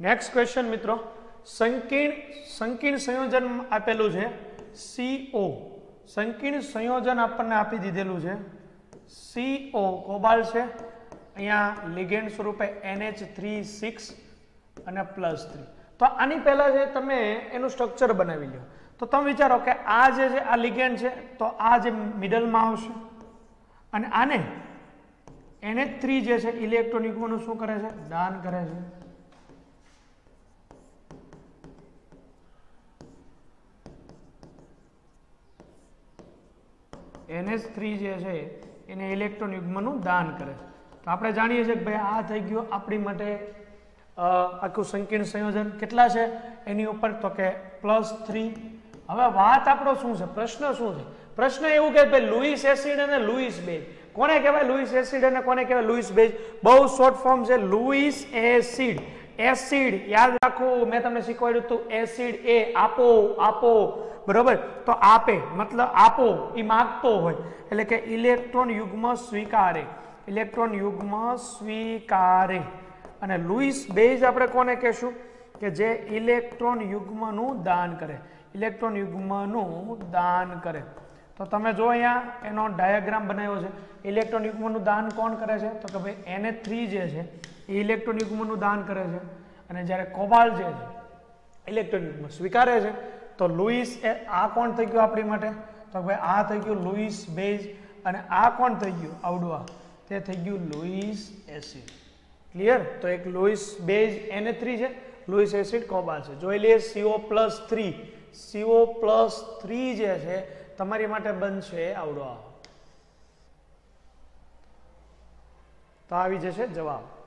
Next question મિત્રો. સંકીર્ણ સંકીર્ણ સંયોજન આપેલું છે. સીઓ સંકીર્ણ સંયોજન આપણને આપી દીધેલું છે. સીઓ કોબાલ છે. અહીંયા લિગેન્ડ સ્વરૂપે એનએચ થ્રી સિક્સ અને પ્લસ થ્રી તો આની પહેલાં જે તમે એનું સ્ટ્રક્ચર બનાવી લો તો તમે વિચારો કે આ જે છે, આ લિગેન્ડ છે, તો આ જે મિડલમાં આવશે. અને આને એનએચ થ્રી જે છે ઇલેક્ટ્રોન શું કરે છે? દાન કરે છે. NH થ્રી જે છે, એને ઇલેક્ટ્રોન યુગ્મનું દાન કરે તો આપણે જાણીએ છીએ કે ભાઈ આ થઈ ગયું આપણી માટે આખું સંકીર્ણ સંયોજન કેટલા છે? એની ઉપર તો કે પ્લસ થ્રી હવે વાત આપણો શું છે? પ્રશ્ન શું છે? પ્રશ્ન એવું કે ભાઈ લુઈસ એસિડ અને લુઈસ બેઝ. કોને કહેવાય લુઈસ એસિડ અને કોને કહેવાય લુઈસ બેઝ? બહુ શોર્ટ ફોર્મ છે લુઈસ એસિડ. એસિડ, યાદ રાખો, મેં તમને શીખવાડ્યું હતું, એસિડ એ આપો આપો, બરોબર? તો આપે, મતલબ આપો એ માગતો હોય. એટલે કે ઇલેક્ટ્રોન યુગ્મ સ્વીકારે, ઇલેક્ટ્રોન યુગ્મ સ્વીકારે. અને લુઈસ બેઝ આપણે કોને કહેશું? કે જે ઇલેક્ટ્રોન યુગ્મનું દાન કરે. ઇલેક્ટ્રોન યુગ્મનું દાન કરે. તો તમે જો અહીંયા એનો ડાયાગ્રામ બનાવ્યો છે ઇલેક્ટ્રોન યુગ્મનું દાન કોણ કરે છે? તો કે ભાઈ એને થ્રી જે છે, એ ઇલેક્ટ્રોન યુગ્મનું દાન કરે છે. અને જ્યારે કોબાલ જે છે ઇલેક્ટ્રોન યુગ્મ સ્વીકારે છે, તો લુઈસ એ આ કોણ થઈ ગયું આપણી માટે? તો ભાઈ આ થઈ ગયું લુઈસ બેઝ અને આ કોણ થઈ ગયું? આવડવા તે થઈ ગયું લુઈસ એસિડ. ક્લિયર તો એક લુઈસ બેઝ એને થ્રી છે, લુઈસ એસિડ કોબાલ છે. જોઈ લઈએ CO plus three CO plus three જે છે તમારી માટે બનશે આવડો તો આવી જશે જવાબ.